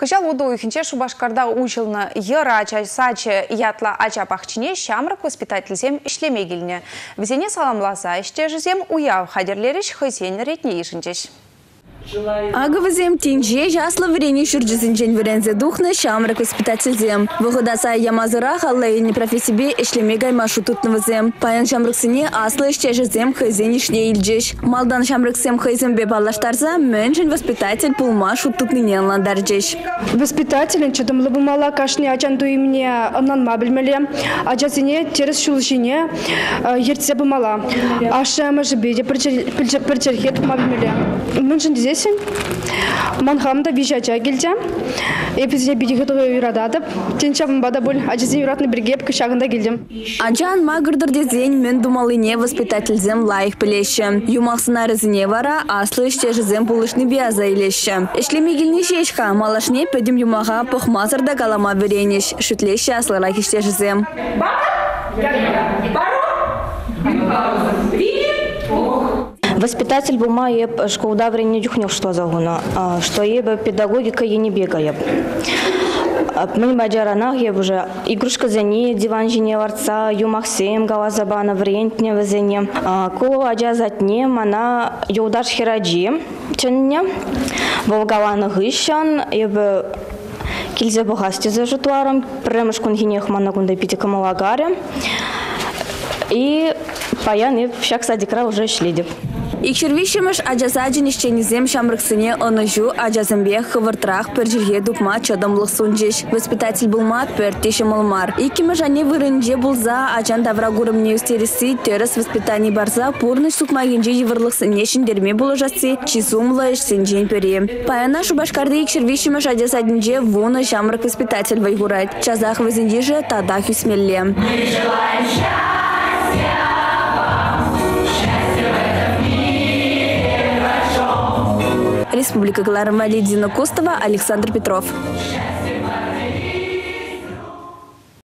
Кыжал уду ихинче Шубашкарда учылны йыра ача ятла ача пахчине шамрак воспитательзем ишлеме келіне. Саламласа іште жызем уяв хадерлеріш хызен ретне ишінчеш. Агавызем тенже жаслы врене жүрджізінчен вірензе духны шамрак воспитательзем. Вғыдаса ямазыра халлайыны профессибе ішлеме гаймашу тұтнывызем. Паян шамраксыне аслы іштежізем хайзен ішне илджеш. Малдан шамраксем хайзем бе балаштарза мөншін воспитатель пулма шутутнынен ландарджеш. Воспитателен чыдымлы бумала кашни ачан дуимне ымнан ма білмеле. Ачасыне терес шулшине ертсе бумала. Аша мажы беде пірчерхет ма білмеле. Мөншін дезесін. Манхамда вижача келдем. Эпизне бидеге тугы юрададып. Тенчабым бада бұл ажызен юратны бірге кышағында келдем. Ачан магырдыр дезен мен думалыне воспитательзем лайық білеші. Юмақсына рызыне вара аслы іштежізем пулышны бияза илеші. Ішлеме келіне шешқа малашне пөдім юмаға пұхмазырда калама веренеш. Шүтлеші аслыра іштежізем. Воспитатель бума еп школда врене дюхнил что загуна, что еб педагогика е не бегая. Мен баджаранах еб уже игрушка за ней, диван жене варца, юмахсем, галазабана врентне везене. Ку аджа затне, мана юлдаш хираджи, ченне, волгаланы гыщан, еб килзе богасти за житуаром, премыш кунгинех мана кунда пити камалагаре. И паян еб всяк садикра уже шлидеп. Икшервишемеш ажасаджин ишченизем шамрыксыне хывыртрах пержирге дупма чодомлық сунжеш. Воспитатель булма пертешем олмар. Жане булза ачан тавра гурымне устериси терес воспитаний барза пурныш сукмагинже пере. Паяна шубашкарды икшервишемеш шамрык воспитатель. Чазах тадах. Мы желаем счастья! Республика Клара Валидина Кустова, Александр Петров.